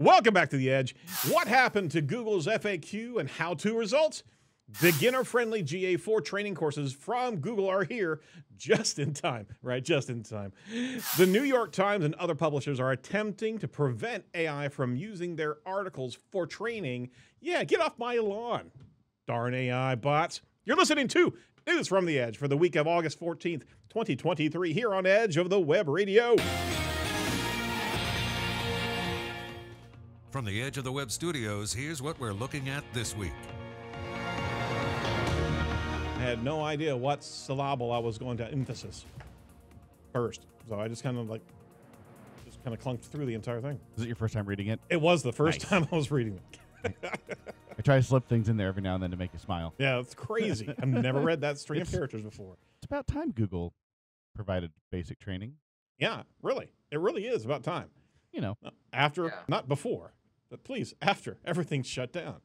Welcome back to The Edge. What happened to Google's FAQ and how to results? Beginner friendly GA4 training courses from Google are here just in time, right? Just in time. The New York Times and other publishers are attempting to prevent AI from using their articles for training. Yeah, get off my lawn. Darn AI bots. You're listening to News from the Edge for the week of August 14th, 2023, here on Edge of the Web Radio. From the edge of the web studios, here's what we're looking at this week. I had no idea what syllable I was going to emphasis first. So I just kind of like, just kind of clunked through the entire thing. Is it your first time reading it? It was the first Nice. time I was reading it. I try to slip things in there every now and then to make you smile. Yeah, it's crazy. I've never read that string of It's- characters before. It's about time Google provided basic training. Yeah, really. It really is about time. You know, After, Yeah. not before, but please, after everything's shut down.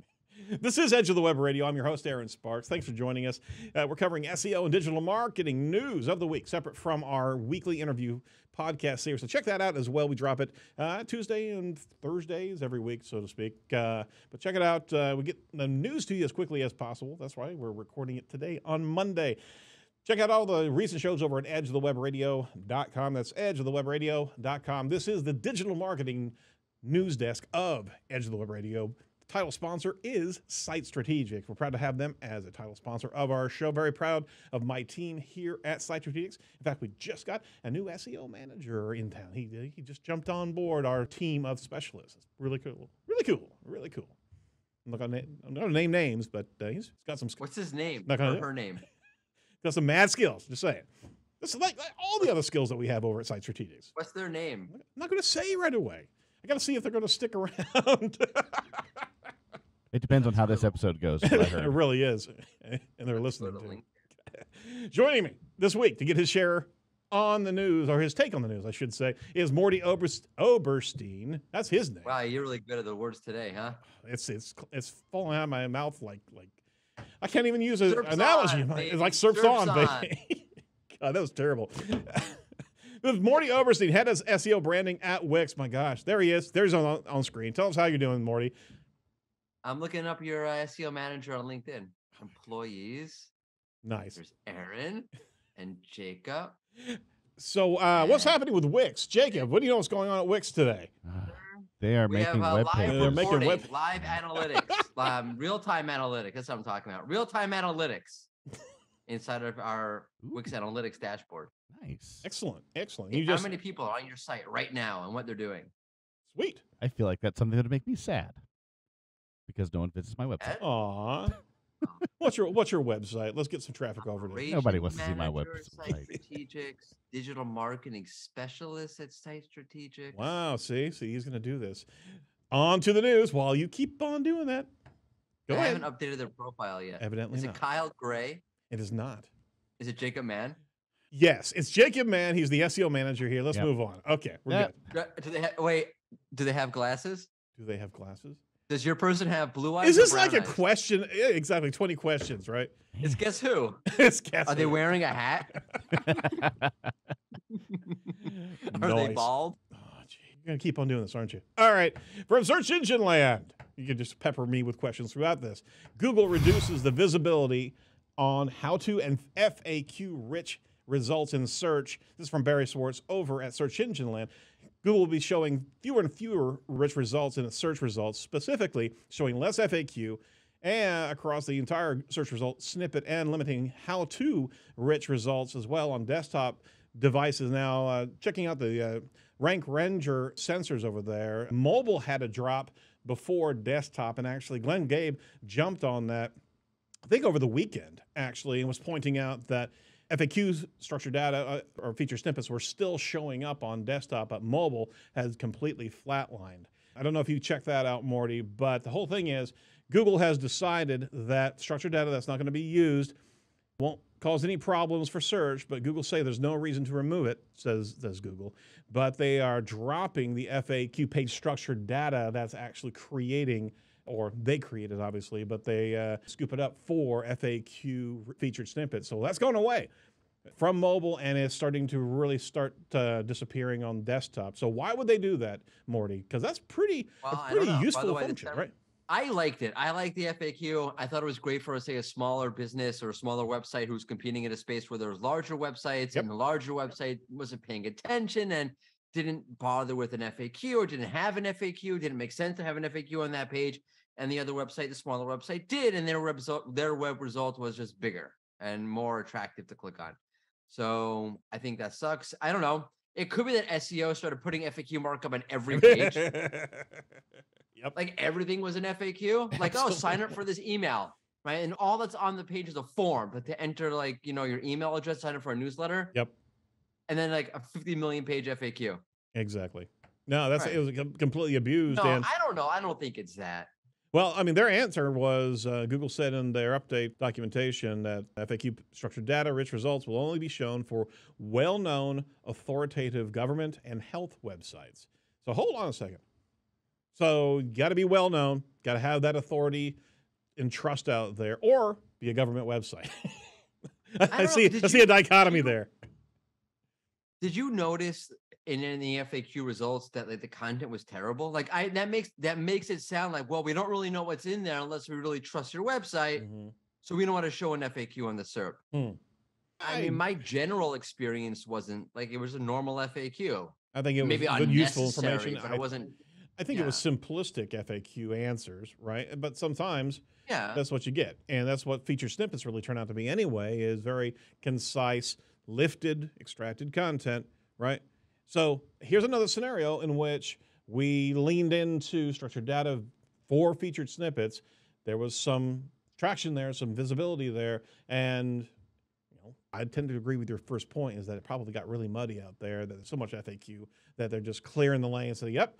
this is Edge of the Web Radio. I'm your host, Erin Sparks. Thanks for joining us. Uh, we're covering SEO and digital marketing news of the week, separate from our weekly interview podcast series. So check that out as well. We drop it uh, Tuesday and Thursdays every week, so to speak. Uh, but check it out. Uh, we get the news to you as quickly as possible. That's why we're recording it today on Monday. Check out all the recent shows over at edgeofthewebradio.com. That's edgeofthewebradio.com. This is the digital marketing news desk of Edge of the Web Radio. The title sponsor is Site Strategic. We're proud to have them as a title sponsor of our show. Very proud of my team here at Site Strategics. In fact, we just got a new SEO manager in town. He, he just jumped on board our team of specialists. It's really cool. Really cool. Really cool. I'm not gonna, I'm not gonna name names, but uh, he's got some What's his name? Not gonna her name? got some mad skills. Just saying. This is like, like all the other skills that we have over at Site Strategics. What's their name? I'm not going to say right away. I got to see if they're going to stick around. it depends on how this episode goes. is what I it really is, and they're listening to. link. Joining me this week to get his share on the news, or his take on the news, I should say, is Mordy Oberst- Oberstein. That's his name. Wow, you're really good at the words today, huh? It's it's it's falling out of my mouth like like I can't even use an analogy. on, it's like baby. surf's, Surf's on, baby. God, that was terrible. With Mordy Oberstein, head of SEO branding at Wix. My gosh, there he is. There's on on screen. Tell us how you're doing, Mordy. I'm looking up your uh, SEO manager on LinkedIn. Employees. Nice. There's Erin and Jacob. So, uh, what's happening with Wix, Jacob? What do you know what's going on at Wix today? Ah, they are We have making uh, web live pages. They're making reporting, web- live analytics, um, real-time analytics. That's what I'm talking about. Real-time analytics inside of our Wix Analytics dashboard. Nice. Excellent, excellent. Hey, You How many people are on your site right now and what they're doing? sweet. I feel like that's something that would make me sad because no one visits my website. Ed? Aw. what's your what's your website? Let's get some traffic over to. Nobody Operation wants to see my website. Site Strategics, digital marketing specialist at Site Strategics. Wow, see, see, he's going to do this. On to the news. While you keep on doing that, go I ahead. haven't updated their profile yet. Evidently Is not. it Kyle Gray? It is not. Is it Jacob Mann? Yes, it's Jacob Mann. He's the SEO manager here. Let's Yep. move on. Okay, we're Yeah. good. Do do they ha- wait? Do they have glasses? Do they have glasses? Does your person have blue eyes? Is or this like a eyes? question? Exactly, 20 questions, right? It's guess who? it's guessing. Are they wearing a hat? Are they bald? Oh, gee. You're going to keep on doing this, aren't you? All right. From search engine land, you can just pepper me with questions throughout this. Google reduces the visibility on how to and FAQ rich results in search. This is from Barry Schwartz over at Search Engine Land. Google will be showing fewer and fewer rich results in its search results, specifically showing less FAQ and across the entire search result snippet and limiting how to rich results as well on desktop devices. Now, uh, checking out the uh, Rank Ranger sensors over there, mobile had a drop before desktop, and actually, Glenn Gabe jumped on that. I think over the weekend, actually, and was pointing out that FAQ structured data uh, or feature snippets were still showing up on desktop, but mobile has completely flatlined. I don't know if you checked that out, Mordy, but the whole thing is Google has decided that structured data that's not going to be used won't cause any problems for search, but Google say there's no reason to remove it, says, says Google. But they are dropping the FAQ page structured data that's actually creating, or they created obviously, but they uh, scoop it up for FAQ featured snippets. So that's going away. from mobile and it's starting to really start uh, disappearing on desktop. So why would they do that, Mordy? Because that's pretty Well, pretty know. By the useful way, function, right? I liked it. I liked the FAQ. I thought it was great for, say, a smaller business or a smaller website who's competing in a space where there's larger websites Yep. and the larger website wasn't paying attention and didn't bother with an FAQ or didn't have an FAQ. Didn't make sense to have an FAQ on that page. And the other website, the smaller website, did, and their web result, their web result was just bigger and more attractive to click on. So I think that sucks. I don't know. It could be that SEO started putting FAQ markup on every page yep. like everything was an FAQ. Like, oh, sign up for this email, right? And all that's on the page is a form, but to enter like you know your email address, sign up for a newsletter, Yep. And then like a 50 million page FAQ. Exactly. No, that's Right. it was completely abused. No, and I don't know. I don't think it's that. well, I mean, their answer was uh, Google said in their update documentation that FAQ structured data rich results will only be shown for well-known, authoritative government and health websites. So hold on a second. So you got to be well known, got to have that authority and trust out there, or be a government website. I, know, see. did I see a dichotomy you- there. Did you notice in, in the FAQ results that like the content was terrible? Like I that makes that makes it sound like well we don't really know what's in there unless we really trust your website, Mhm. so we don't want to show an FAQ on the SERP. Hmm. I I- mean, my general experience wasn't like it was a normal FAQ. I think it was Maybe good, useful information. but I, it wasn't. I think it was simplistic FAQ answers, right? But sometimes Yeah, that's what you get, and that's what feature snippets really turn out to be anyway. Is very concise, lifted, extracted content, right? So here's another scenario in which we leaned into structured data for featured snippets. There was some traction there, some visibility there, and you know, I tend to agree with your first point is that it probably got really muddy out there. That there's so much FAQ that they're just clearing the lane and say, "Yep,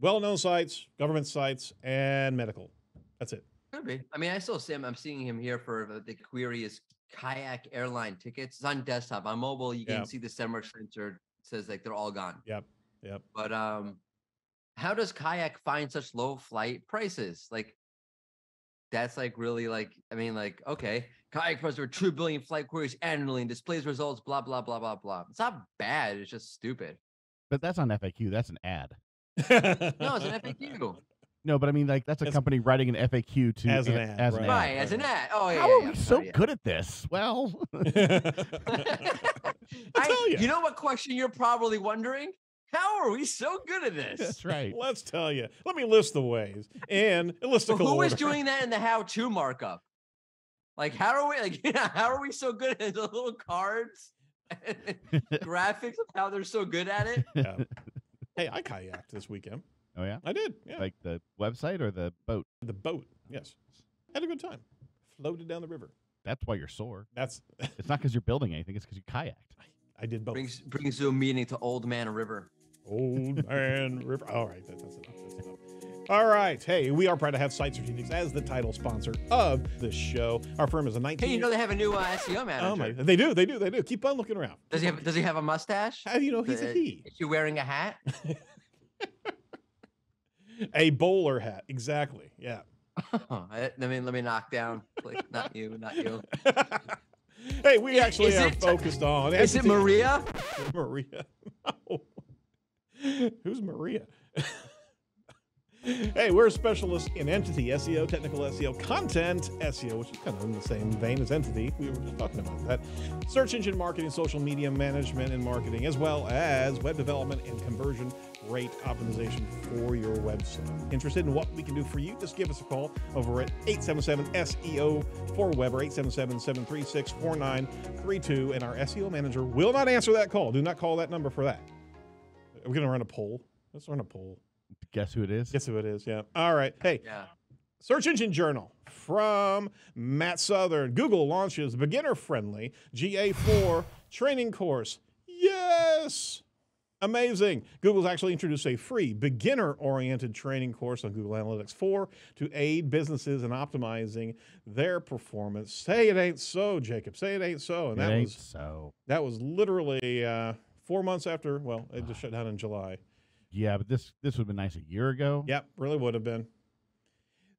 well-known sites, government sites, and medical." That's it. could be. I mean, I still see him. I'm seeing him here for the, the query is kayak airline tickets. It's on desktop. On mobile, you can Yeah. see the Semrush censored. It says like they're all gone. Yep. Yep. But um, how does kayak find such low flight prices? Like, that's like really like. I mean, like okay, kayak prices are two billion flight queries annually and displays results. Blah blah blah blah blah. It's not bad. It's just stupid. But that's on FAQ. That's an ad. No, it's an FAQ. No, but I mean, like that's a As- company writing an FAQ to As an a- ad, as right. an Right, ad. as an ad. Oh yeah. How yeah, are yeah, we so sorry, yeah. good at this? Well, I, tell ya. You know what question you're probably wondering? How are we so good at this? that's right. Let's tell you. Let me list the ways and a Well, listicle who is order. doing that in the how-to markup? Like, how are we? Like, how are we so good at the little cards, graphics of how they're so good at it? Yeah. Hey, I kayaked this weekend. Oh yeah, I did. Yeah. like the website or the boat. the boat. Yes. Had a good time. Floated down the river. That's why you're sore. That's. It's not because you're building anything. It's because you kayaked. I did both. Brings brings to a meeting to Old Man River. Old man river. All right, that, that's enough. That's enough. All right. Hey, we are proud to have Site Strategics as the title sponsor of this show. Our firm is a 19. Hey, you know they have a new uh, SEO manager. oh my! They do. They do. They do. Keep on looking around. Does he have Does he have a mustache? How do you know he's Uh, a he? Is he wearing a hat? A bowler hat. Exactly. Yeah. I- let me let me knock down. Like, not you, not you. hey, we actually Is are it- focused on. Is it Maria? Maria. No. Who's Maria? hey, we're specialists in entity SEO, technical SEO, content SEO, which is kind of in the same vein as entity. We were just talking about that. Search engine marketing, social media management and marketing, as well as web development and conversion rate optimization for your website. Interested in what we can do for you? Just give us a call over at 877 SEO for web or 877 736 4932, and our SEO manager will not answer that call. Do not call that number for that. We're going to run a poll. Let's run a poll. Guess who it is? Guess who it is? Yeah. All right. Hey, Yeah. Search Engine Journal from Matt Southern. Google launches beginner friendly GA4 training course. Yes! Amazing. Google's actually introduced a free beginner oriented training course on Google Analytics 4 to aid businesses in optimizing their performance. Say it ain't so, Jacob. Say it ain't so. And It that was so. that was literally uh, four months after, well, it just shut down in July. Yeah, but this this would have been nice a year ago. Yep, really would have been.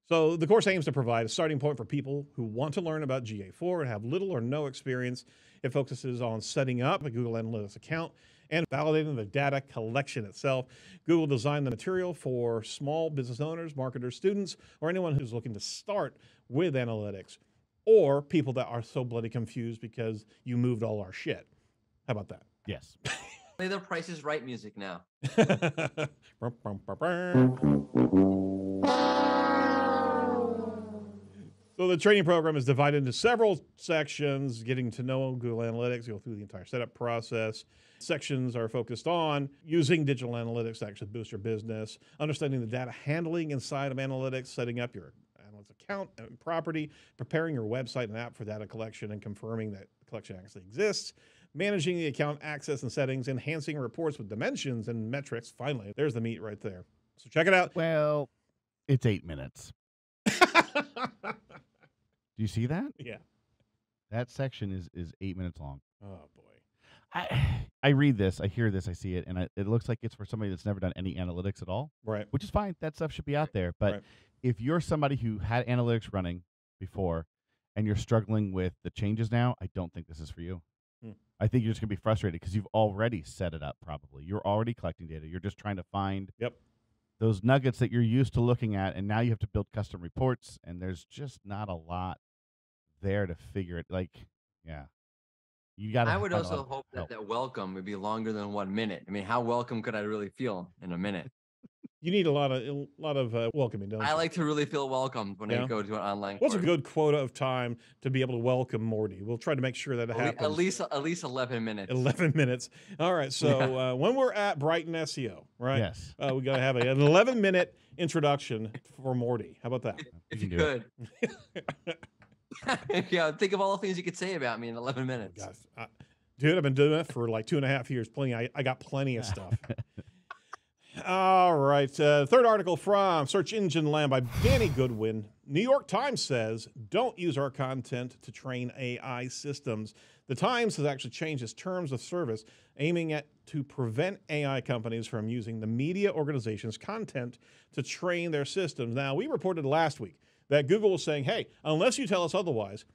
So the course aims to provide a starting point for people who want to learn about GA4 and have little or no experience. It focuses on setting up a Google Analytics account and validating the data collection itself. Google designed the material for small business owners, marketers, students, or anyone who's looking to start with analytics, or people that are so bloody confused because you moved all our shit. How about that? Yes. Play the Price is Right music now. So the training program is divided into several sections, getting to know Google Analytics, you go through the entire setup process. Sections are focused on using digital analytics to actually boost your business, understanding the data handling inside of analytics, setting up your analytics account and property, preparing your website and app for data collection and confirming that the collection actually exists, managing the account access and settings, enhancing reports with dimensions and metrics. Finally, there's the meat right there. So check it out. Well, it's eight minutes. Do you see that? yeah. That section is is eight minutes long. Oh boy. I I read this, I hear this, I see it, and I, it looks like it's for somebody that's never done any analytics at all, Right. which is fine. That stuff should be out there. But Right. if you're somebody who had analytics running before and you're struggling with the changes now, I don't think this is for you. Hmm. I think you're just gonna be frustrated because you've already set it up. Probably you're already collecting data. You're just trying to find Yep. those nuggets that you're used to looking at, and now you have to build custom reports, and there's just not a lot there to figure it. Like, yeah, you got. I would also hope that that welcome would be longer than one minute. I mean, how welcome could I really feel in a minute? You need a lot of a lot of uh, welcoming, don't I you? like to really feel welcomed when Yeah. I go to an online What's a good quota of time to be able to welcome Mordy? We'll try to make sure that it At happens. At least at least eleven minutes. 11 minutes. All right. So uh, when we're at Brighton SEO, right? Yes, Uh, we got to have a, an 11 minute introduction for Mordy. How about that? if you you could. yeah, think of all the things you could say about me in eleven minutes. Gosh, I, dude, I've been doing it for like two and a half years. Plenty. I, I got plenty of stuff. All right. Uh, third article from Search Engine Land by Danny Goodwin. New York Times says, don't use our content to train AI systems. The Times has actually changed its terms of service, aiming at to prevent AI companies from using the media organization's content to train their systems. Now, we reported last week that Google was saying, hey, unless you tell us otherwise,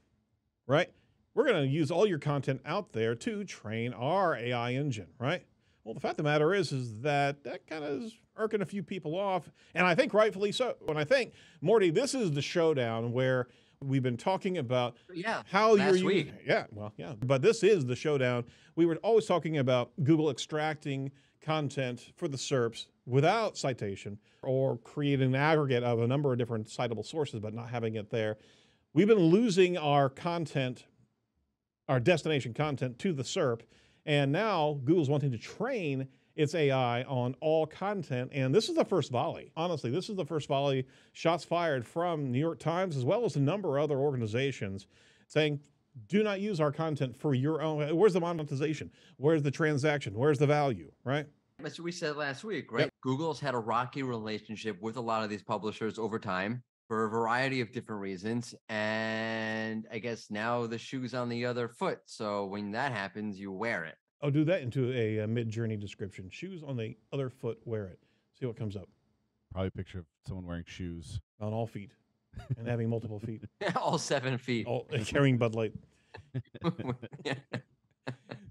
right? We're going to use all your content out there to train our AI engine, right? Well, the fact of the matter is, is that that kind of is irking a few people off, and I think rightfully so. And I think Mordy, this is the showdown where we've been talking about Yeah. how you're using. Yeah, well, yeah, but this is the showdown. We were always talking about Google extracting content for the SERPs without citation or creating an aggregate of a number of different citable sources, but not having it there. We've been losing our content, our destination content to the SERP, and now Google's wanting to train its AI on all content. And this is the first volley. Honestly, this is the first volley shots fired from New York Times as well as a number of other organizations saying, do not use our content for your own. Where's the monetization? Where's the transaction? Where's the value? Right? That's what we said last week, right? Google's had a rocky relationship with a lot of these publishers over time for a variety of different reasons. And I guess now the shoe's on the other foot. So when that happens, you wear it. I'll do that into a, uh, a Midjourney description. Shoes on the other foot, wear it. See what comes up probably a picture of someone wearing shoes. on all feet and having multiple feet, All seven feet. all carrying Bud Light.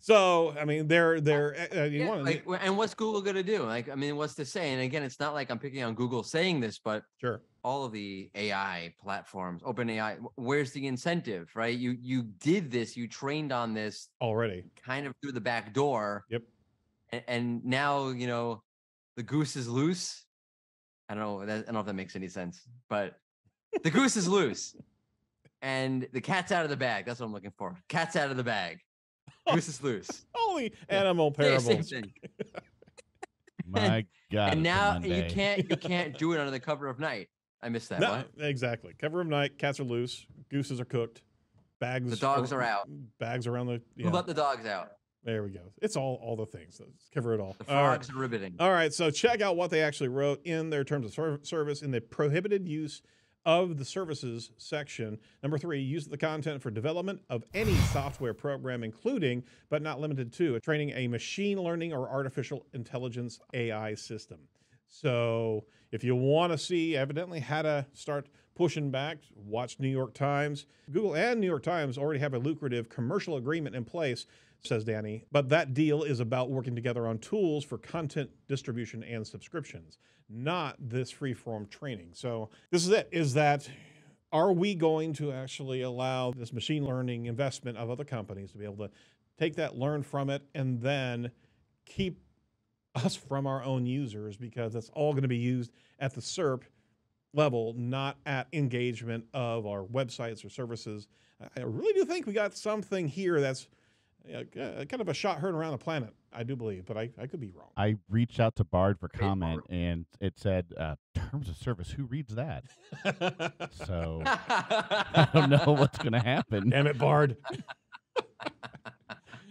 So, I mean, they're, they're, uh, you Yeah, want like, wh- and what's Google going to do? Like, I mean, what's to say? And again, it's not like I'm picking on Google saying this, but sure. all of the AI platforms, OpenAI, wh- where's the incentive, right? You you did this, you trained on this Already. kind of through the back door. Yep. And, and now, you know, the goose is loose. I don't know. That, I don't know if that makes any sense, but the goose is loose and the cat's out of the bag. That's what I'm looking for. Cat's out of the bag. Goose is loose. Only animal Yeah, same parables. thing. My God. and now you can't you can't do it under the cover of night. I missed that. No, What? exactly. Cover of night, cats are loose, gooses are cooked, bags. The dogs are out. Bags around the. Who Yeah, let the dogs out? there we go. It's all all the things. Let's cover it all. The All right. frogs are riveting. All right, so check out what they actually wrote in their terms of service in the prohibited use of the services section. Number three, use the content for development of any software program, including but not limited to training a machine learning or artificial intelligence AI system. So if you want to see evidently how to start pushing back, watch New York Times. Google and New York Times already have a lucrative commercial agreement in place, says Danny. But that deal is about working together on tools for content distribution and subscriptions, not this free-form training. So this is it, is that are we going to actually allow this machine learning investment of other companies to be able to take that, learn from it, and then keep us from our own users because it's all going to be used at the SERP level, not at engagement of our websites or services. I really do think we got something here that's uh, kind of a shot heard around the planet. I do believe, but I, I could be wrong. I reached out to Bard for comment, and it said uh, terms of service. Who reads that? so I don't know what's going to happen. Damn it, Bard.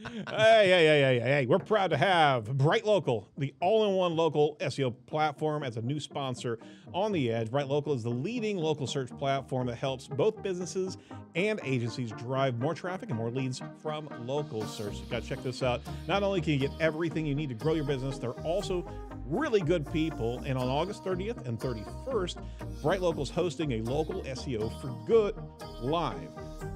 hey, hey, hey, hey, hey, we're proud to have Bright Local, the all in one local SEO platform, as a new sponsor on the Edge. Bright Local is the leading local search platform that helps both businesses and agencies drive more traffic and more leads from local search. You got to check this out. Not only can you get everything you need to grow your business, they're also really good people. And on August 30th and 31st, Bright Local is hosting a local SEO for good live.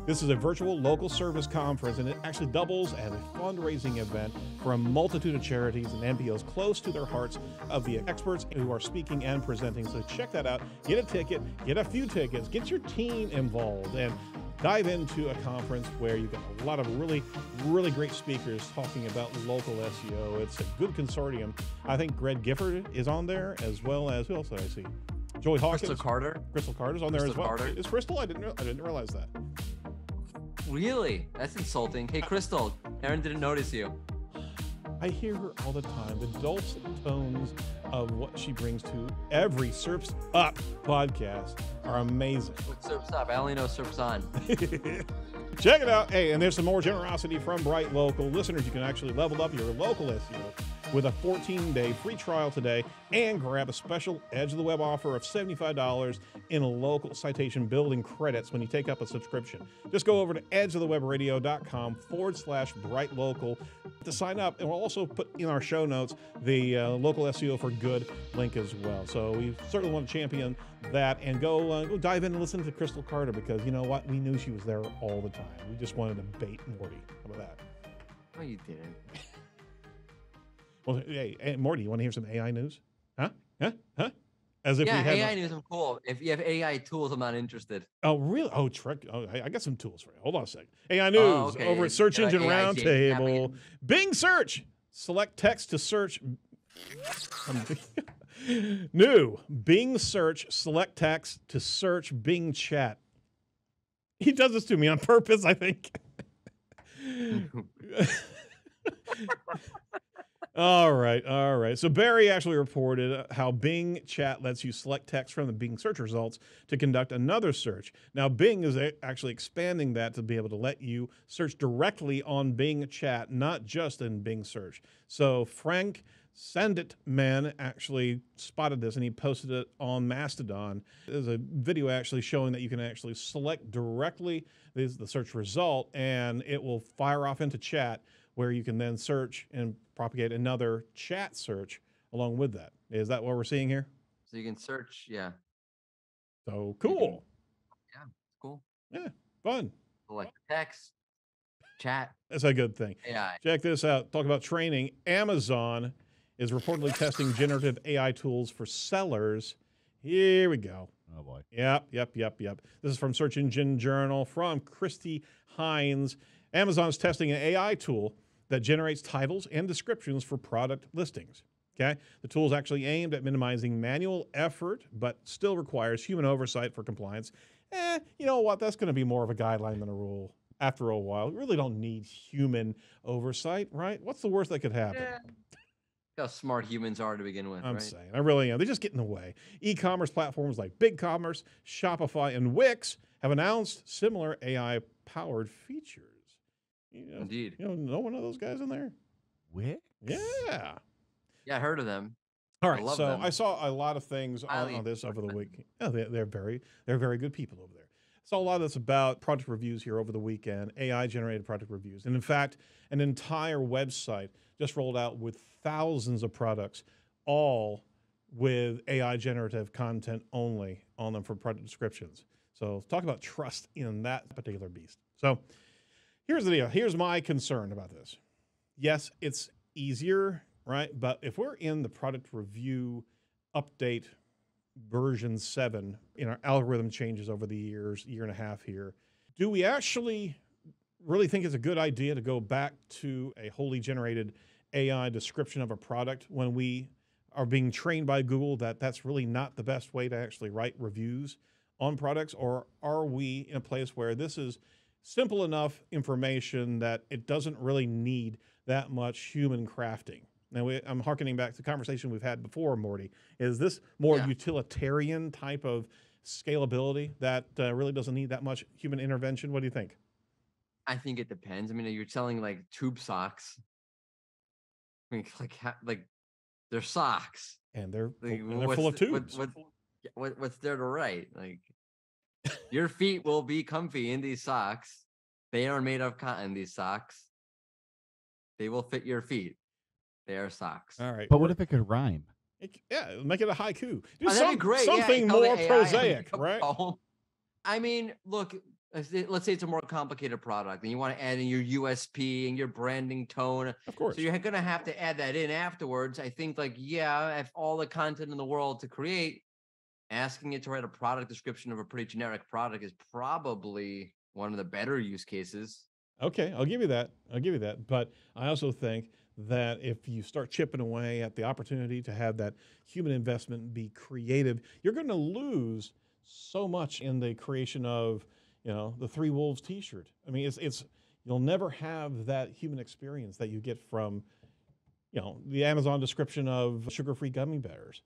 This is a virtual local service conference, and it actually doubles as a fundraising event for a multitude of charities and NPOs close to their hearts of the experts who are speaking and presenting. So check that out. Get a ticket, get a few tickets, get your team involved, and dive into a conference where you've got a lot of really, really great speakers talking about local SEO. It's a good consortium. I think Greg Gifford is on there as well as who else did I see? Joy Hawkins. Crystal Carter. Crystal Carter's on there Crystal as well. Carter. Is Crystal? I didn't. I didn't realize that. Really? That's insulting. Hey, Crystal, Erin didn't notice you. I hear her all the time. The dulcet tones of what she brings to every SERP's Up podcast are amazing. What Surf's up? I only know Surf's on. Check it out. Hey, and there's some more generosity from Bright Local. Listeners, you can actually level up your local SEO with a 14 day free trial today and grab a special Edge of the Web offer of $75 in local citation building credits when you take up a subscription. Just go over to edgeofthewebradio.com forward slash bright local to sign up. And we'll also put in our show notes the uh, local SEO for good link as well. So we certainly want to champion that and go, uh, go dive in and listen to Crystal Carter because you know what? We knew she was there all the time. We just wanted to bait Mordy. How about that? No, you didn't. Well, hey, hey, Mordy, you want to hear some AI news? Huh? Huh? Huh? As if yeah, we had. AI news. I'm cool. If you have AI tools, I'm not interested. Oh, really? Oh, trick. Oh, I got some tools for you. Hold on a second. AI oh, news Oh, okay. over at Search Engine Roundtable. Bing search. Select text to search. New Bing search. Select text to search Bing chat. He does this to me on purpose, I think. all right, all right. So Barry actually reported how Bing Chat lets you select text from the Bing search results to conduct another search. Now Bing is actually expanding that to be able to let you search directly on Bing Chat, not just in Bing search. So Frank Sanditman actually spotted this and he posted it on Mastodon. There's a video actually showing that you can actually select directly the, the search result and it will fire off into chat where you can then search and propagate another chat search along with that. Is that what we're seeing here? So you can search. Yeah, So cool. Yeah, cool. Yeah, fun. Like text, chat, That's a good thing. AI. Check this out. Talk about training. Amazon is reportedly testing generative AI tools for sellers. Here we go. Oh boy. Yep, yep, yep, yep. This is from Search Engine Journal from Kristi Hines. Amazon is testing an AI tool that generates titles and descriptions for product listings. Okay, the tool is actually aimed at minimizing manual effort, but still requires human oversight for compliance. Eh, you know what? That's going to be more of a guideline than a rule. After a while, we really don't need human oversight, right? What's the worst that could happen? Yeah. How smart humans are to begin with, I'm right? saying, I really am. They just get in the way. E-commerce platforms like BigCommerce, Shopify, and Wix have announced similar AI-powered features. You know, Indeed. you know, know one of those guys in there? Wix? Yeah. Yeah, I heard of them. All right, I love So them. I saw a lot of things on, on this over the week. Yeah, they, they're very, they're very good people over there. Saw a lot of this about product reviews here over the weekend, AI-generated product reviews, and in fact, an entire website just rolled out with thousands of products, all with AI generative content only on them for product descriptions. So talk about trust in that particular beast. So here's the deal. Here's my concern about this. Yes, it's easier, right? But if we're in the product review update version seven in our algorithm changes over the years, year and a half here, do we actually really think it's a good idea to go back to a wholly generated AI description of a product when we are being trained by Google that that's really not the best way to actually write reviews on products? Or are we in a place where this is simple enough information that it doesn't really need that much human crafting? Now, we, I'm harkening back to the conversation we've had before, Mordy. Is this more Yeah. utilitarian type of scalability that uh, really doesn't need that much human intervention? What do you think? I think it depends. I mean, you're selling like tube socks. I mean, like ha- like they're socks. And they're, full, Like, and they're full of the- what- tubes. what- what, what's there to write? Like, your feet will be comfy in these socks. They are made of cotton. These socks. They will fit your feet. They are socks. All right. But what if it could rhyme? it- yeah, make it a haiku. Do Oh, some- be great. yeah, something tell more prosaic, right? I mean, look, let's say- let's say it's a more complicated product and you want to add in your USP and your branding tone. Of course. So you're going to have to add that in afterwards. I think, like, yeah, if all the content in the world to create, asking it to write a product description of a pretty generic product is probably one of the better use cases. Okay, I'll give you that. I'll give you that. But I also think that if you start chipping away at the opportunity to have that human investment be creative, you're going to lose so much in the creation of, you know, the Three Wolves T-shirt. I mean, it's it's you'll never have that human experience that you get from, you know, the Amazon description of sugar-free gummy bears.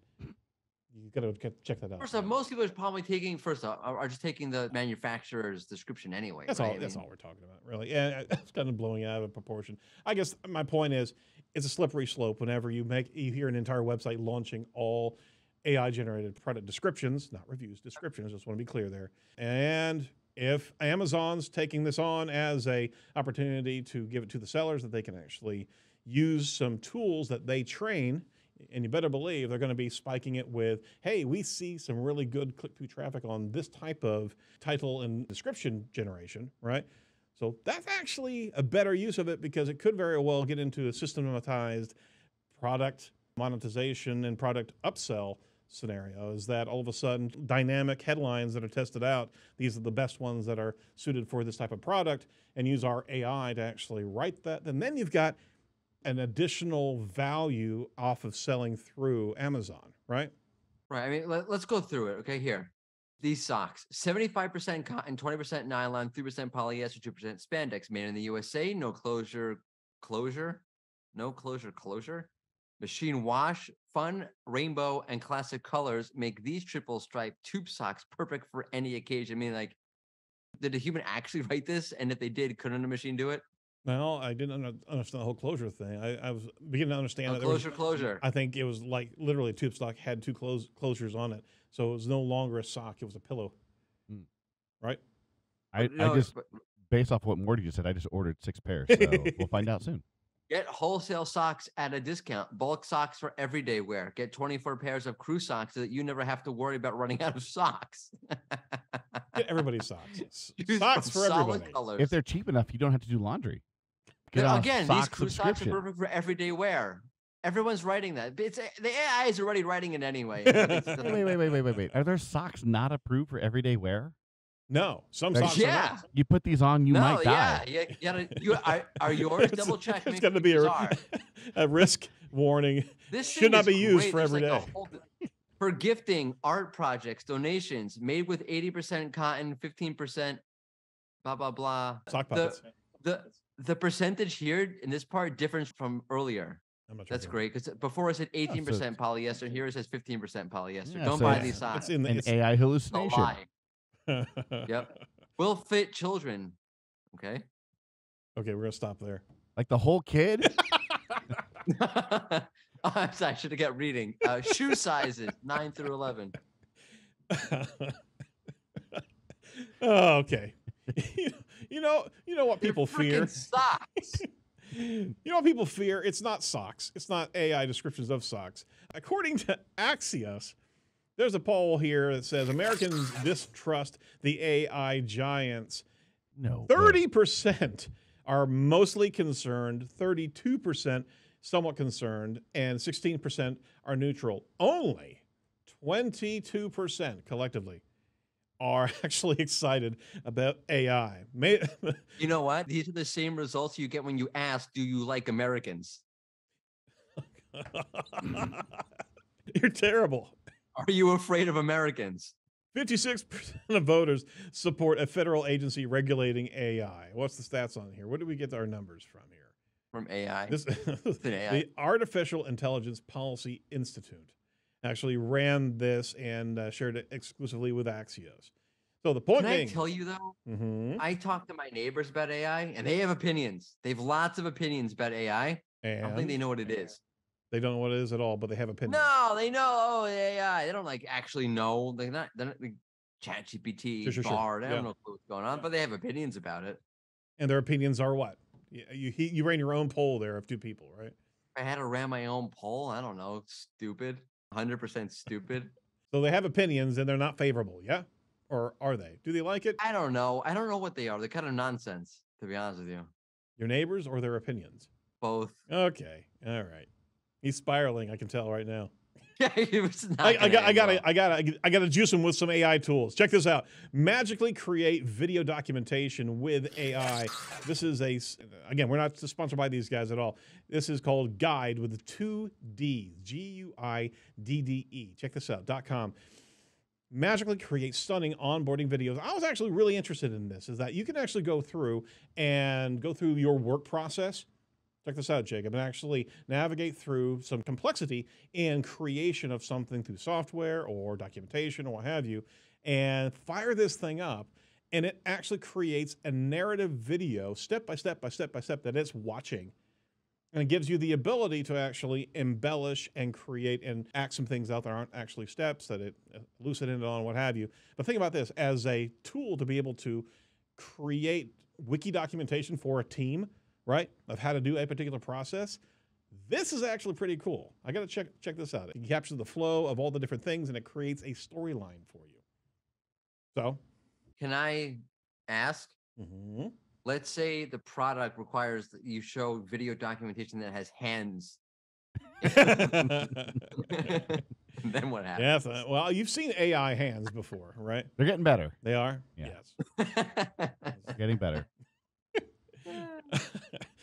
You got to check that out. First off, most people are probably taking, first off, are, just taking the manufacturer's description anyway. That's right? all. I That's mean, all we're talking about, really. And it's kind of blowing out of proportion. I guess my point is, it's a slippery slope. Whenever you make, you hear an entire website launching all AI generated product descriptions, not reviews, descriptions. Just want to be clear there. And if Amazon's taking this on as a opportunity to give it to the sellers that they can actually use some tools that they train and you better believe they're going to be spiking it with, hey, we see some really good click through traffic on this type of title and description generation, right? So that's actually a better use of it because it could very well get into a systematized product monetization and product upsell scenario. Is that all of a sudden dynamic headlines that are tested out, these are the best ones that are suited for this type of product, and use our AI to actually write that. And then you've got an additional value off of selling through Amazon, right? Right. I mean, let, us go through it. Okay. Here, these socks 75% cotton, 20% nylon, 3% polyester, 2% spandex, made in the USA, no closure, closure, no closure, closure. Machine wash, fun, rainbow, and classic colors make these triple stripe tube socks perfect for any occasion. I mean, like, did a human actually write this? And if they did, couldn't a machine do it? Well, I didn't understand the whole closure thing. I, I was beginning to understand No, that there was- closure, closure. I think it was like literally tube stock had two close, closures on it, so it was no longer a sock; it was a pillow, Hmm. right? I, No, I just, but based off what Mordy just said, I just ordered six pairs. So we'll find out soon. Get wholesale socks at a discount. Bulk socks for everyday wear. Get 24 pairs of crew socks so that you never have to worry about running out of socks. Get everybody's socks. S- socks for solid everybody. colors. If they're cheap enough, you don't have to do laundry. Get Now, on a again, these crew socks are perfect for everyday wear. Everyone's writing that. It's the AI is already writing it anyway. Wait, wait, wait, wait, wait, wait, wait. Are there socks not approved for everyday wear? No, some Like- socks are yeah. not. You put these on, you no, might yeah, die. yeah, you gotta, you, are, are yours? Double check. It's make going to be a, a risk warning. This should not is be used great. for There's, every like, day. whole- for gifting, art projects, donations, made with 80% cotton, 15% blah blah blah. Sock The- puppets. The the percentage here in this part differs from earlier. I'm not That's sure. great because before it said 18% Oh, so- polyester, here it says 15% polyester. Yeah, Don't so buy it's- these It's in the. An It's, AI It's a hallucination. lie. Yep. Will fit children. Okay. okay, we're gonna stop there. Like the whole kid? oh, I'm sorry, I should have got reading. Uh, shoe sizes nine through eleven. oh, okay. You know, you know what people fear. Socks. You know what people fear? It's not socks. It's not AI descriptions of socks. According to Axios, there's a poll here that says Americans distrust the AI giants. No. 30% are mostly concerned, 32% somewhat concerned, and 16% are neutral. Only 22% collectively are actually excited about AI. May- You know what? These are the same results you get when you ask, "Do you like Americans?" You're terrible. Are you afraid of Americans? 56% of voters support a federal agency regulating AI. What's the stats on here? Where do we get our numbers from here? From AI. This, AI. the Artificial Intelligence Policy Institute actually ran this and uh, shared it exclusively with Axios. So the point Can I being, tell you though? Mhm. I talk to my neighbors about AI, and they have opinions. They have lots of opinions about AI. I don't think they know what it is. they don't know what it is at all, but they have opinions. No, they know oh AI. They don't like actually know. They're not. They're not like ChatGPT, Sure, sure, sure. Bard. They Yeah. don't know what's going on, but they have opinions about it. And their opinions are what? You, you, you ran your own poll there of two people, right? I had to ran my own poll. I don't know. Stupid. Hundred percent stupid. So they have opinions and they're not favorable, yeah? Or are they? Do they like it? I don't know. I don't know what they are. They're kind of nonsense, to be honest with you. Your neighbors or their opinions? Both. Okay. All right. He's spiraling, I can tell right now. Yeah, it was not. I, I got, I got, well. I got, I got to juice him with some AI tools. Check this out: magically create video documentation with AI. This is a, again, we're not sponsored by these guys at all. This is called Guidde with two D's, G U I D D E. Check this out. dot com. Magically create stunning onboarding videos. I was actually really interested in this. Is that you can actually go through and go through your work process. Check this out, Jacob, and actually navigate through some complexity in creation of something through software or documentation or what have you, and fire this thing up, and it actually creates a narrative video, step by step by step by step, that it's watching. And it gives you the ability to actually embellish and create and act some things out that aren't actually steps that it uh, elucidated on, what have you. But think about this as a tool to be able to create wiki documentation for a team, right? Of how to do a particular process. This is actually pretty cool. I got to check check this out. It captures the flow of all the different things and it creates a storyline for you. So, Can I ask? mhm. Let's say the product requires that you show video documentation that has hands. then what happens? yes. uh, Well, you've seen AI hands before, right? They're getting better. They are. Yeah. Yes. It's getting better.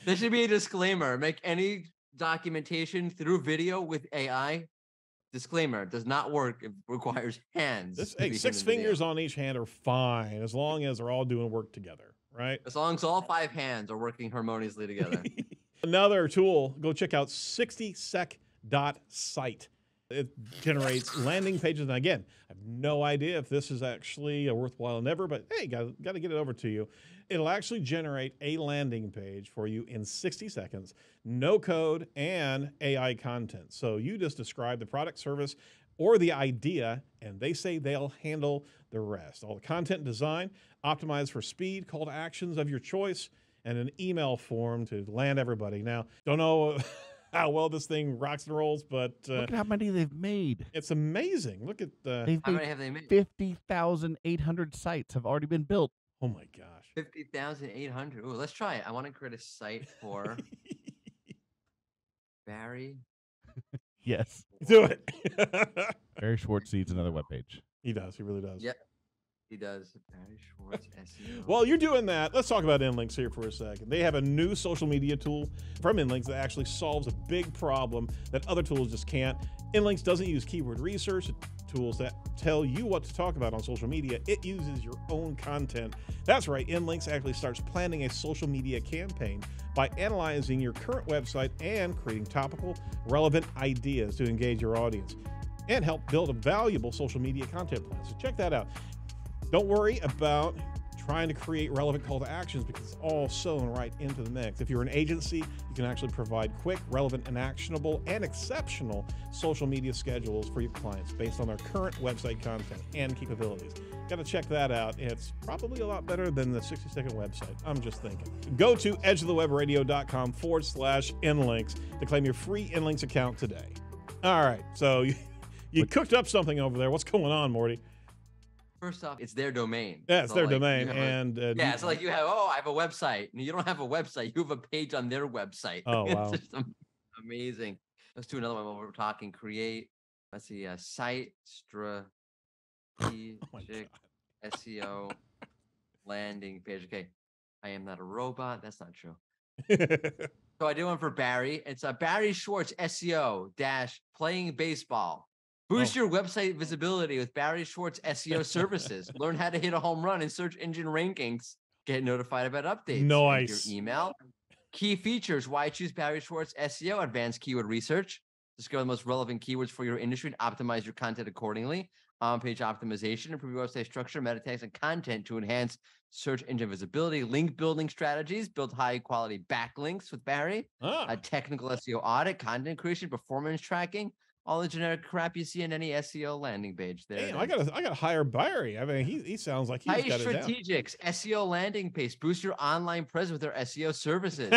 There should be a disclaimer. Make any documentation through video with AI. Disclaimer does not work. It requires hands. This, hey, six fingers on each hand are fine as long as they're all doing work together, right? As long as all five hands are working harmoniously together. Another tool, go check out 60sec.site. It generates landing pages. And again, I have no idea if this is actually a worthwhile endeavor, but hey, got, got to get it over to you. It'll actually generate a landing page for you in 60 seconds, no code and AI content. So you just describe the product, service, or the idea, and they say they'll handle the rest. All the content design, optimized for speed, call to actions of your choice, and an email form to land everybody. Now, don't know how well this thing rocks and rolls, but uh, Look at how many they've made. it's amazing. Look at the. They've How many have they made? 50,800 sites have already been built. Oh my gosh. 50,800. Ooh, let's try it. I want to create a site for Barry. Yes. Do it. Barry Schwartz seeds another webpage. he does. He really does. Yep. He does. Barry Schwartz SEO. While you're doing that, let's talk about Inlinks here for a second. They have a new social media tool from Inlinks that actually solves a big problem that other tools just can't. Inlinks doesn't use keyword research tools that tell you what to talk about on social media. It uses your own content. That's right, Inlinks actually starts planning a social media campaign by analyzing your current website and creating topical, relevant ideas to engage your audience and help build a valuable social media content plan. So check that out. Don't worry about trying to create relevant call to actions because it's all sewn right into the mix. If you're an agency, you can actually provide quick, relevant, and actionable and exceptional social media schedules for your clients based on their current website content and capabilities. Got to check that out. It's probably a lot better than the 60 second website. I'm just thinking. Go to edgeofthewebradio.com forward slash inlinks to claim your free inlinks account today. All right. So you, you cooked up something over there. What's going on, Mordy? First off, it's their domain. Yeah, it's So, their like, domain. have a- And uh, yeah, it's like you have, oh, I have a website. No, you don't have a website. You have a page on their website. Oh, It's wow. just amazing. Let's do another one while we're talking. Create, let's see, uh, site strategic oh. SEO landing page. Okay. I am not a robot. That's not true. So I did one for Barry. It's a Barry Schwartz SEO dash playing baseball. Boost Oh. your website visibility with Barry Schwartz SEO services. Learn how to hit a home run in search engine rankings. Get notified about updates. Nice. Your email. Key features. Why choose Barry Schwartz SEO? Advanced keyword research. Discover the most relevant keywords for your industry and optimize your content accordingly. On-page optimization, improve your website structure, meta tags, and content to enhance search engine visibility. Link building strategies. Build high-quality backlinks with Barry Ah, a technical SEO audit, content creation, performance tracking, all the generic crap you see in any SEO landing page. There, damn, I gotta I gotta hire Barry. I mean, he, he sounds like he's High got it down. strategics, SEO landing page, boost your online presence with their SEO services.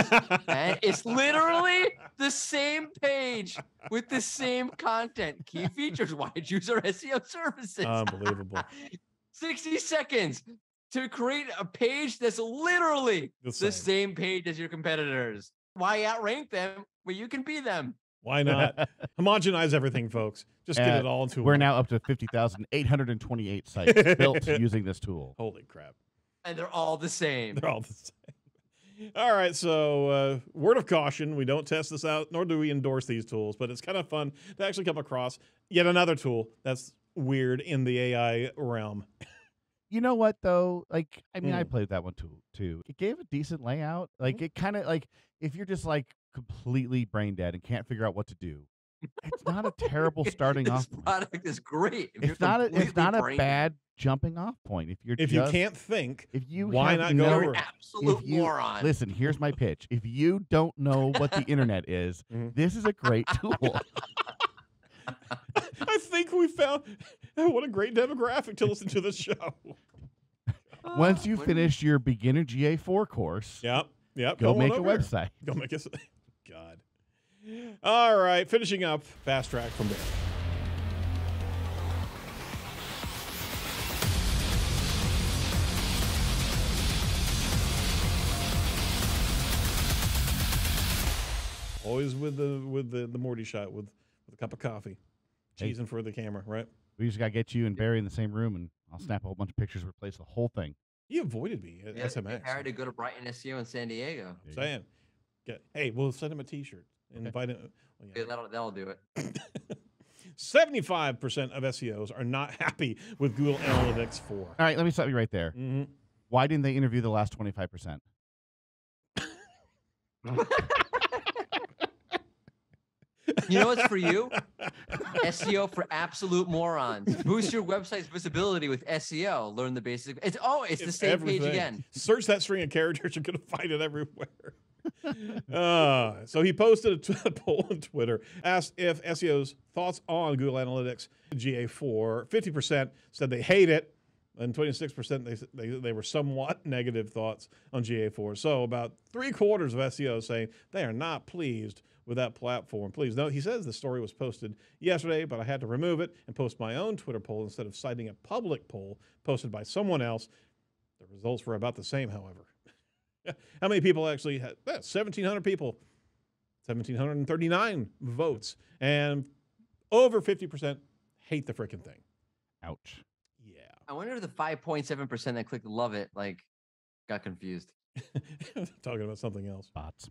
and it's literally the same page with the same content. Key features, why choose our SEO services? Unbelievable. 60 seconds to create a page that's literally The the same. same page as your competitors. Why outrank them when you can be them? Why not? Homogenize everything, folks. Just get Uh, it all into We're one. now up to 50,828 sites built using this tool. Holy crap. And they're all the same. They're all the same. All right, so uh, word of caution: we don't test this out, nor do we endorse these tools. But it's kind of fun to actually come across yet another tool that's weird in the AI realm. You know what though? Like, I mean, I Mm. played that one too. Too. It gave a decent layout. Like, it kind of like if you're just like completely brain dead and can't figure out what to do, it's not a terrible starting this off. point. product is great. if It's not a. It's completely not a bad jumping off point. If you're If you can't think, if you why have not go no- You're over an absolute you moron. listen, here's my pitch. If you don't know what the internet is, Mhm. this is a great tool. I think we found what a great demographic to listen to this show. Once you When- finish your beginner GA4 course, Yep, yep. go on make a here. website. Go make us. God. All right, finishing up fast track from there. Always with the with the the Mordy shot with with a cup of coffee, Hey. for the camera, right? We just gotta get you and Barry in the same room, and I'll snap a whole bunch of pictures, replace the whole thing. He avoided me at Yeah, SMX. Harry to go to Brighton SEO in San Diego. There you saying, get, hey, we'll send him a T-shirt. Invite him. well, yeah. Yeah, that'll, that'll do it. 75% of SEOs are not happy with Google Analytics 4. All right, let me stop you right there. hmm Why didn't they interview the last twenty five percent? You know what's for you? SEO for absolute morons. Boost your website's visibility with SEO. Learn the basics. It's oh, it's, the same page again. Search that string of characters, you're going to find it everywhere. Uh, so he posted a t- poll on Twitter, asked if SEO's thoughts on Google Analytics GA4. 50% said they hate it, and 26% they, they, they were somewhat negative thoughts on GA4. So about three quarters of SEOs saying they are not pleased with that platform. Please note, he says the story was posted yesterday, but I had to remove it and post my own Twitter poll instead of citing a public poll posted by someone else. The results were about the same, however. How many people actually had? eh, 1,700 people, 1,739 votes, and over 50% hate the freaking thing. Ouch. Yeah. I wonder if the 5.7% that clicked love it, like, got confused. Talking about something else. Bots.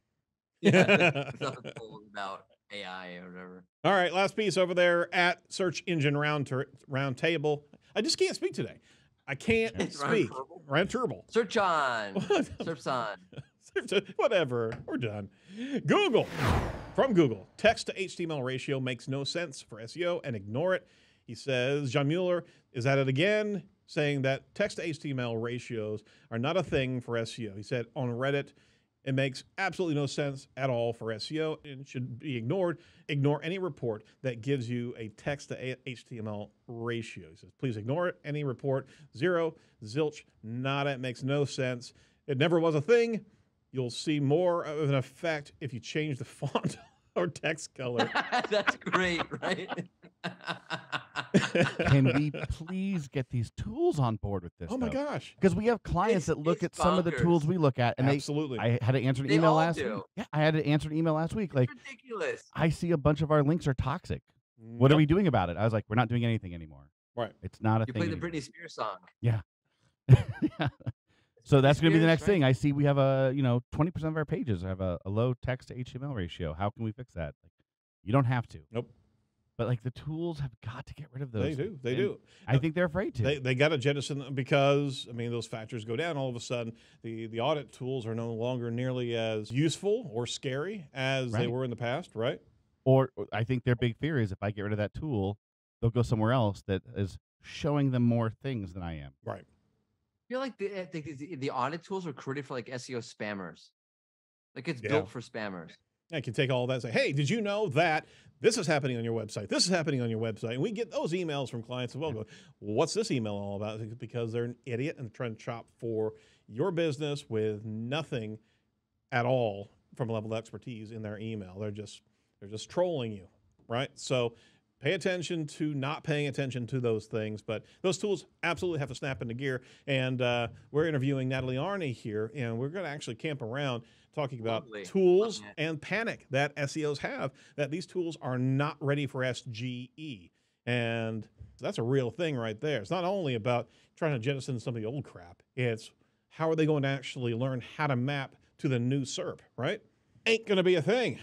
Yeah, something about AI or whatever. All right, last piece over there at Search Engine Round Tur- Round Table. I just can't speak today. I can't speak. Round Turble. Search on. Search on. Whatever. We're done. Google. From Google, text to HTML ratio makes no sense for SEO and ignore it. He says John Mueller is at it again. saying that text to HTML ratios are not a thing for SEO. He said on Reddit, it makes absolutely no sense at all for SEO and should be ignored. Ignore any report that gives you a text to HTML ratio. He says, please ignore it. Any report, zero, zilch, nada. It makes no sense. It never was a thing. You'll see more of an effect if you change the font or text color. That's great, right? Can we please get these tools on board with this? oh my gosh. Because we have clients It's- that look it's at some of the tools we look at, and they. Absolutely. I had to answer an They email all last week. Yeah, I had to answer an email last week. Like, ridiculous. I see a bunch of our links are toxic. What are we doing about it? I was like, we're not doing anything anymore. Right. It's not a You thing. play the anymore. Britney Spears song. Yeah. yeah. So that's going to be the next right? thing. I see we have a, you know, 20% of our pages have a, a low text to HTML ratio. How can we fix that? Like, you don't have to. Nope. But like the tools have got to get rid of those. They do. They And do. I No, think they're afraid to. They, they got to jettison them because I mean those factors go down. All of a sudden, the the audit tools are no longer nearly as useful or scary as they were in the past, right? or or I think their big fear is if I get rid of that tool, they'll go somewhere else that is showing them more things than I am. Right. I feel like the, uh, the, the, the audit tools are created for like SEO spammers. Like it's Yeah. built for spammers. I can take all that and say, hey, did you know that this is happening on your website? This is happening on your website. And we get those emails from clients as well. Go, what's this email all about? Because they're an idiot and trying to chop for your business with nothing at all from a level of expertise in their email. They're just they're just trolling you, right? So pay attention to not paying attention to those things. But those tools absolutely have to snap into gear. And uh, we're interviewing Natalie Arney here, and we're going to actually camp around talking about Lovely. tools and panic that SEOs have that these tools are not ready for SGE. And that's a real thing right there. It's not only about trying to jettison some of the old crap, it's how are they going to actually learn how to map to the new SERP, right? Ain't going to be a thing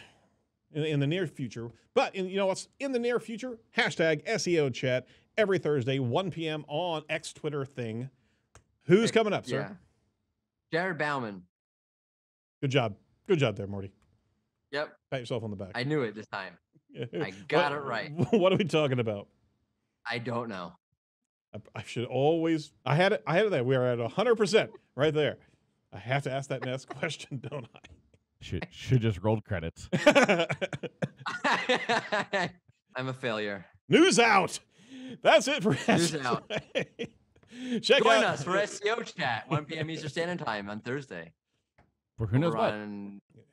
in, in the near future. But in, you know what's in the near future? Hashtag SEO chat every Thursday, 1 p.m. on X Twitter thing. Who's coming up, sir? Yeah. Jared Bauman. Good job. Good job there, Mordy. Yep. Pat yourself on the back. I knew it this time. I What- got it right. What are we talking about? I don't know. I, I should always. I had it. I had it there. We are at hundred percent right there. I have to ask that next question, don't I? Should should just rolled credits. I? I'm a failure. News out. That's it for News SEO. out. Check Join out us for SEO chat, 1 p.m. Eastern Standard Time on Thursday. For who knows what?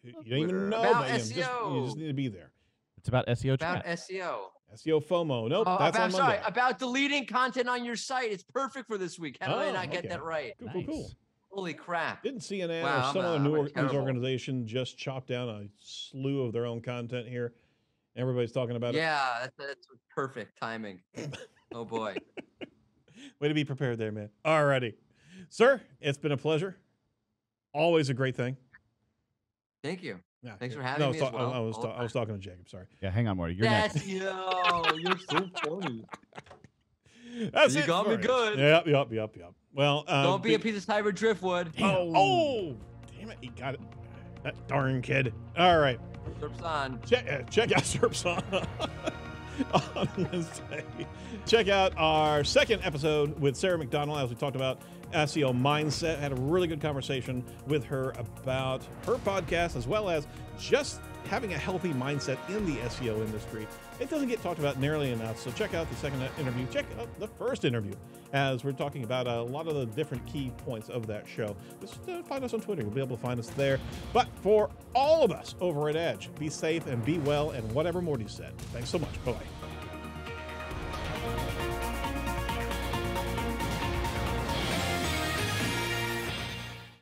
You don't even know About about you just, you just need to be there. It's about SEO about chat. SEO. SEO FOMO. Nope, Oh, that's about, on sorry, about deleting content on your site. It's perfect for this week. How did I Oh, not get that right? Cool, cool, cool. Holy crap. Didn't CNN Wow, or I'm some a- other new a news organization just chop down a slew of their own content here? Everybody's talking about it. Yeah, that's, that's perfect timing. oh boy. Way to be prepared there, man. Alrighty. Sir, it's been a pleasure. Always a great thing. Thank you. Yeah, Thanks for having no, me I was, ta- well, I, was ta- I was talking to Jacob. Sorry. Yeah, hang on, Mordy. You're next. SEO. You're so funny. That's You it got me for us. good. Yep, yep, yep, yep. Well, um, Don't be a piece of cyber driftwood. Oh, oh, damn it! He got it. That darn kid. All right. Surf's on. Check, uh, check out Serps on, on Wednesday. Check out our second episode with Sarah McDonald as we talked about SEO mindset. Had a really good conversation with her about her podcast as well as just having a healthy mindset in the SEO industry. It doesn't get talked about nearly enough. So check out the second interview. Check out the first interview as we're talking about a lot of the different key points of that show. Just uh, find us on Twitter. You'll be able to find us there. But for all of us over at Edge, be safe and be well and whatever Mordy said. Thanks so much. Bye bye.